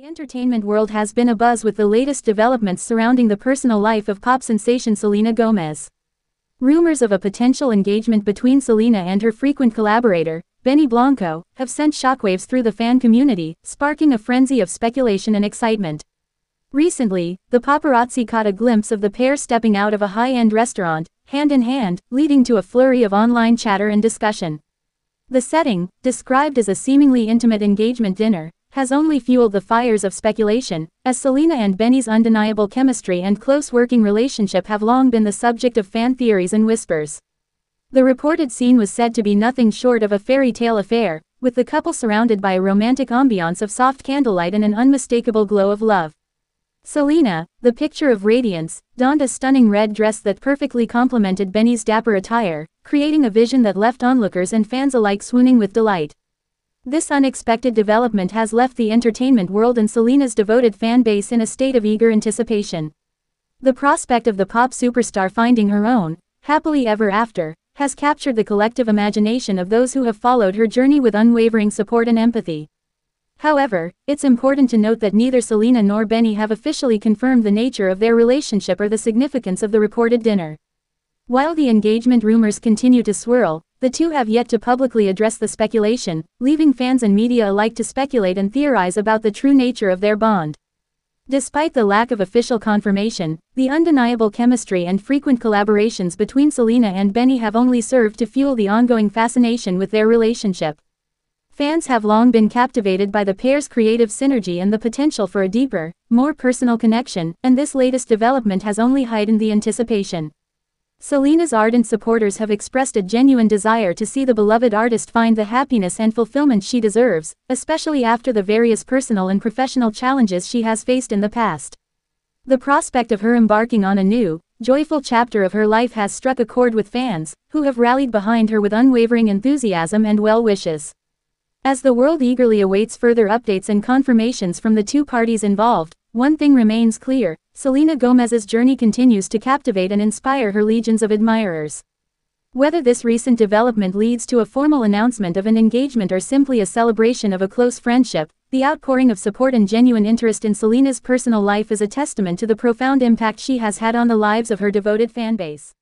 The entertainment world has been abuzz with the latest developments surrounding the personal life of pop sensation Selena Gomez. Rumors of a potential engagement between Selena and her frequent collaborator, Benny Blanco, have sent shockwaves through the fan community, sparking a frenzy of speculation and excitement. Recently, the paparazzi caught a glimpse of the pair stepping out of a high-end restaurant, hand in hand, leading to a flurry of online chatter and discussion. The setting, described as a seemingly intimate engagement dinner, has only fueled the fires of speculation, as Selena and Benny's undeniable chemistry and close working relationship have long been the subject of fan theories and whispers. The reported scene was said to be nothing short of a fairy tale affair, with the couple surrounded by a romantic ambiance of soft candlelight and an unmistakable glow of love. Selena, the picture of radiance, donned a stunning red dress that perfectly complemented Benny's dapper attire, creating a vision that left onlookers and fans alike swooning with delight. This unexpected development has left the entertainment world and Selena's devoted fan base in a state of eager anticipation. The prospect of the pop superstar finding her own, happily ever after, has captured the collective imagination of those who have followed her journey with unwavering support and empathy. However, it's important to note that neither Selena nor Benny have officially confirmed the nature of their relationship or the significance of the reported dinner. While the engagement rumors continue to swirl, the two have yet to publicly address the speculation, leaving fans and media alike to speculate and theorize about the true nature of their bond. Despite the lack of official confirmation, the undeniable chemistry and frequent collaborations between Selena and Benny have only served to fuel the ongoing fascination with their relationship. Fans have long been captivated by the pair's creative synergy and the potential for a deeper, more personal connection, and this latest development has only heightened the anticipation. Selena's ardent supporters have expressed a genuine desire to see the beloved artist find the happiness and fulfillment she deserves, especially after the various personal and professional challenges she has faced in the past. The prospect of her embarking on a new, joyful chapter of her life has struck a chord with fans, who have rallied behind her with unwavering enthusiasm and well wishes. As the world eagerly awaits further updates and confirmations from the two parties involved, one thing remains clear, Selena Gomez's journey continues to captivate and inspire her legions of admirers. Whether this recent development leads to a formal announcement of an engagement or simply a celebration of a close friendship, the outpouring of support and genuine interest in Selena's personal life is a testament to the profound impact she has had on the lives of her devoted fanbase.